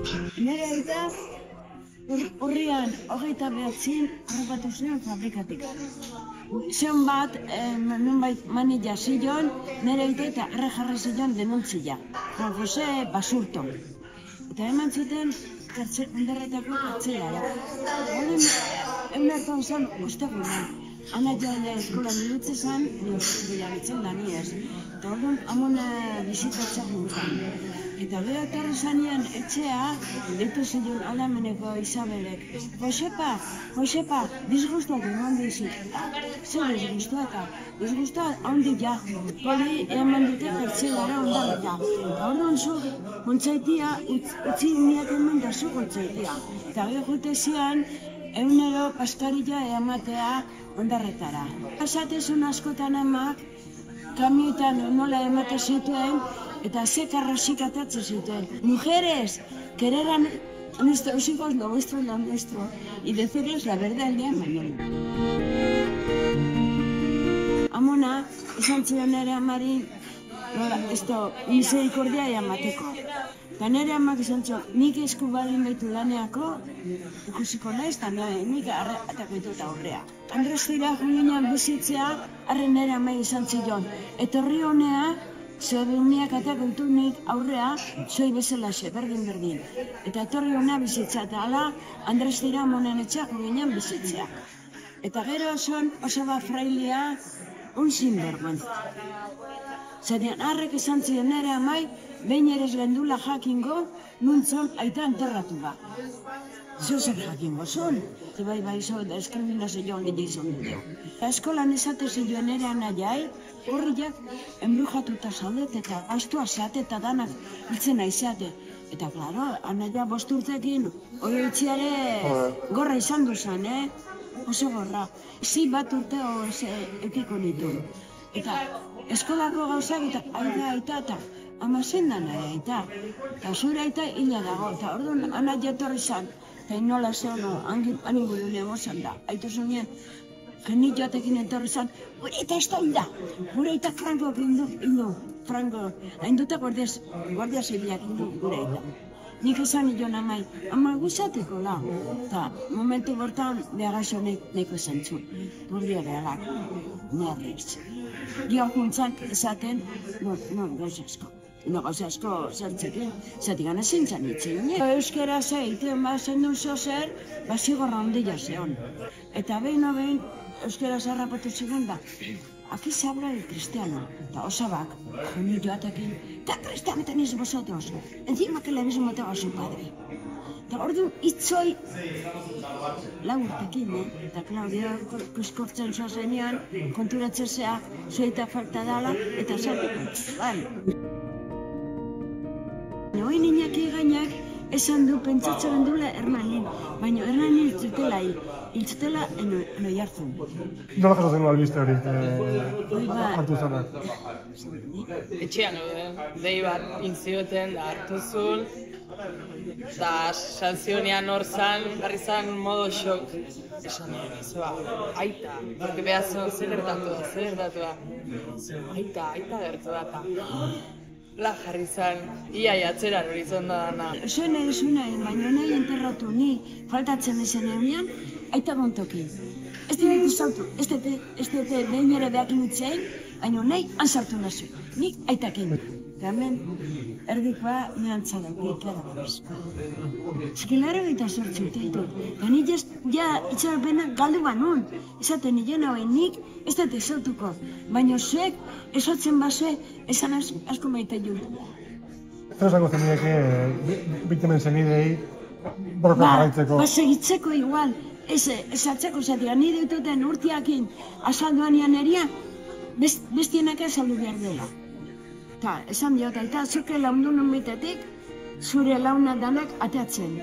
Nire aita ur- urrian hogeita behatzin harrapatu ziren fabrikatik. Zion bat, eh, nunbait mani jasijon, nire aita eta arre jarri zion denuntzia. Juan Jose Basurto. Eta eman zuten kartze, ondarretako kartzelara. Horren, egun hartan zen guztagunan. Ana jale eskola nilutze zen, bilabitzen da ni ez. Eta orduan, amon bizitatzea guntan. Eta bera etorri zanean etxea, ditu zion alameneko Isabelek. Josepa, Josepa, disgustuak eman dizi. Zer disgustuak? Disgustuak handi ja. Poli eman dute kartzelara ondarreta. Eta orduan zu, kontzaitia, utz- utzi niak eman da zu kontzaitia. Eta gero jute zian, egunero paskarilla ematea ondarretara. Pasatezun askotan emak, kamioetan nola emate zituen, eta ze karrasik atatzen zituen. Mujeres, querer a nuestros hijos lo vuestro y lo nuestro, y decirles la verdad el día de mañana. Amona, esan zion nire amari, esto, misericordia emateko. Eta nire amak esan zion, nik esku balin baitu laneako, ikusiko naiz, eta nik arre, atako ditut aurrea. Andres dira julinean bizitzea, arre nire amai esan zion. Etorri honea, Zerbiuniak atako ditu nik aurrea, zoi bezala berdin berdin. Eta etorri honea bizitza, eta ala, Andres dira monen etxea julinean bizitzea. Eta gero son, oso bat frailea, un sinvergüenza. Zerian, harrek esan zion nire amai, behin ere gendula jakingo, nuntzon aita enterratu ba. Zo zer jakingo zon, ze bai bai zo, da eskribina ze joan gidi izan dut. Eta eskolan esate zioen nire anaiai, horriak enbrujatuta zaudet eta gastua zeate eta danak hiltzen aizeate. Eta, klaro, anaia bost urtekin, hori utziare gorra izan duzan, eh? Oso gorra. Zi bat urte hor ekiko nitu. Eta eskolako gauzak eta aita aita eta ama zendan aita. Eta zure aita hila dago. Eta orduan ana jatorri zan. Eta nola ze ono, hangi ani buru negozan da. Aitu zunean, geni joatekin etorri zan, gure eta ez da hilda. Gure eta franko hindu, hindu, franko. Hain duta guardiaz, guardia zibilak hindu gure eta. Nik esan nion amai, ama guzateko la. Ta, momentu bortan, behagaxo neko zentzun. Guardia behalak, nerriz. Gio juntzak esaten, no, no, gauza asko. No, gauza asko zertzekin, zatik gana zintzen itzen. Euskera ze, iten bazen du zer, ondila zeon. Eta behin behin, euskera zarrapatu ziren da, Aquí se habla del cristiano, eta osabak, joni joatekin, eta cristiano tenéis vosotros, encima que le habéis matado a su padre. Eta ordu itzoi, lau urtekin, eh? eta Claudia kuskortzen zoa zenean, konturatzen zeak, zueita falta dala, eta zartuko. Bai. Noin inaki gainak, esan du pentsatzen dula Hernanin, baina Hernanin hiltzutela hil, hiltzutela eno, eno jartzen. Nola jasotzen albiste hori, eh, ba, hartu zanak? etxean gaude, dei bat intzioten da hartu zuen, da sanzionean hor zan, garri zan modo shock. Esan nire, zeba, aita, porque behar zuen, zer gertatu da, zer gertatu da. Aita, aita gertu da, eta la jarri zan, ia atzeran hori da dana. zuen nahi zuen baina nahi enterratu ni faltatzen ezen egunean, aita gontoki. Ez dira sartu, ez dute, ez dute behin ere behakin utzein, baina nahi ansartu nazu. Nik aitakin. Hemen, erdikoa nirantza dauki, kera bez. Eskilaro eta sortzu ditu. Eta ni jaz, ja, itxaropena galdu banun. Esaten nire nahi nik ez dut esautuko. Baina zuek esotzen bazue, esan as, asko maite jut. Zer esango zenieke eh, biktimen zenidei borroka Ba, jarraitzeko? ba segitzeko igual. Ez, ez atzeko zatia, ni dituten urtiakin azalduan eria, best, bestienak azaldu behar dela. Ta, esan diot, eta zuke laundu nun bitetik, zure launa danak ateatzen.